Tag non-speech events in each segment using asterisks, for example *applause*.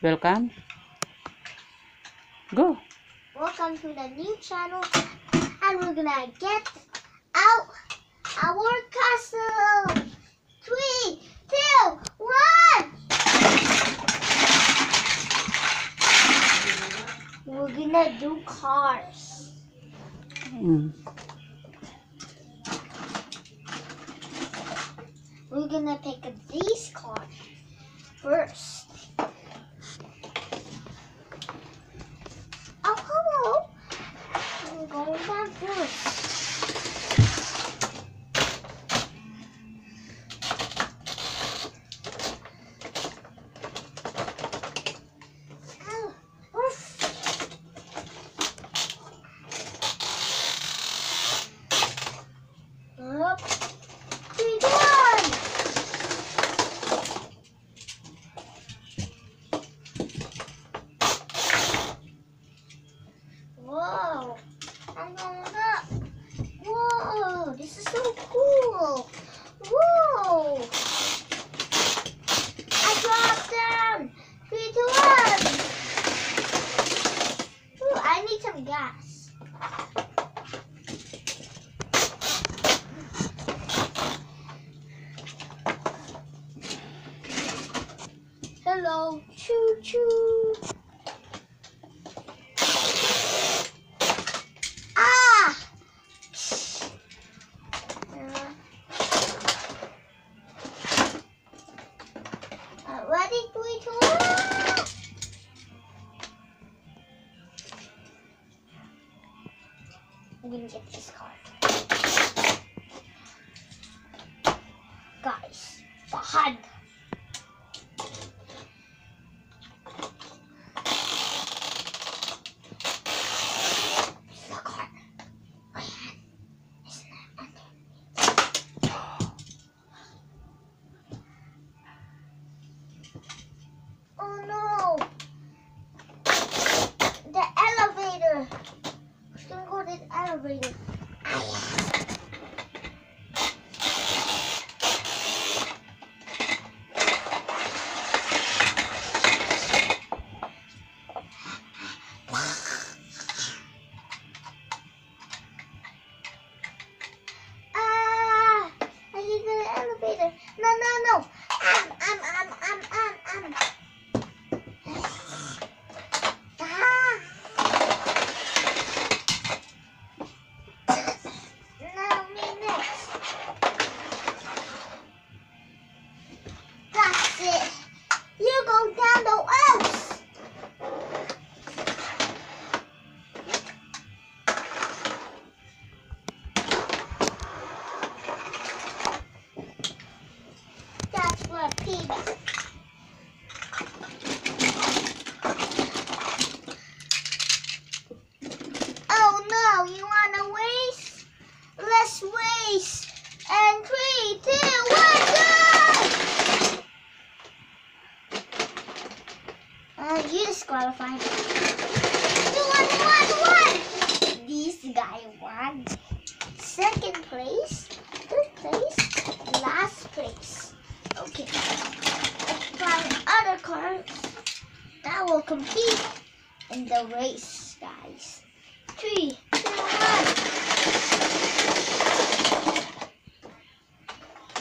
Welcome. Go. Welcome to the new channel, and we're gonna get out our castle. Three, two, one. We're gonna do cars. Mm. We're gonna pick these cars first. Oh, hello. I'm going down first. Oh, oof. Up. Three, two, one. Whoa! I'm going up. Whoa! This is so cool. Whoa! I dropped down. Three, two, one. Ooh, I need some gas. Hello, choo choo. Ah! Uh, three, two, I'm gonna get this card. Guys, behind. You disqualified. Two, one, one, one! This guy won. Second place, third place, last place. Okay. Find other cards that will compete in the race, guys. Three, two, one.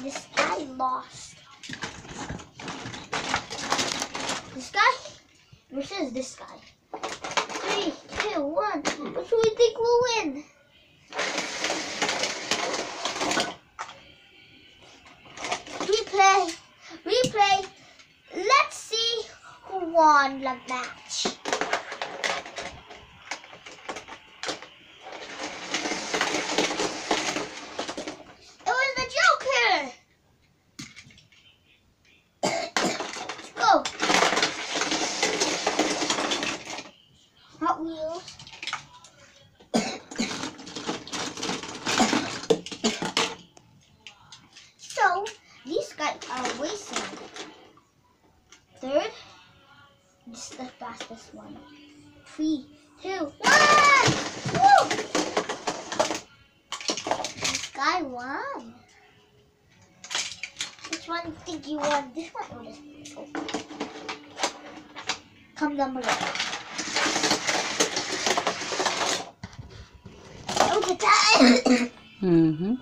This guy lost. This guy versus this guy. Three, two, one. Which do we think will win? Replay. Replay. Let's see who won the match. It was the Joker. Let's go. *coughs* So these guys are racing. Third, this is the fastest one. Three, two, one! Woo! This guy won. Which one think you won? This one or this one? Oh. Come down below. Okay, time. Mm-hmm.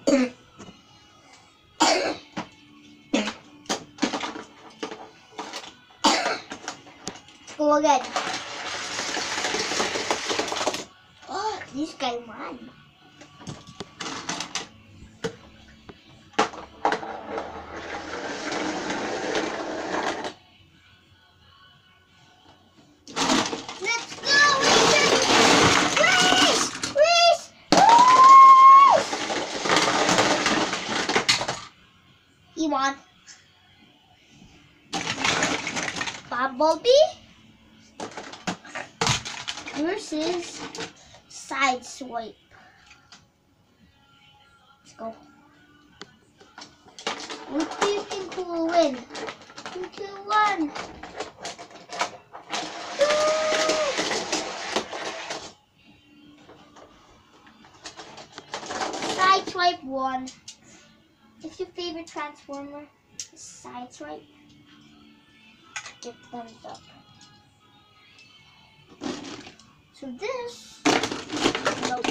Go again. Oh, this guy won. Bumblebee versus Sideswipe. Let's go. What do you think will win? Three, two, one. Sideswipe won. What's your favorite Transformer? Sideswipe. Thumbs up. So this. Nope.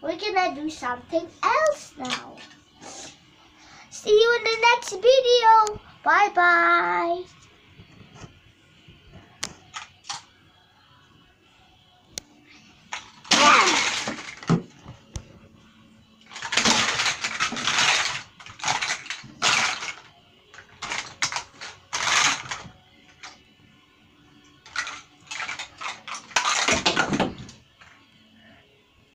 We're gonna do something else now. See you in the next video. Bye bye.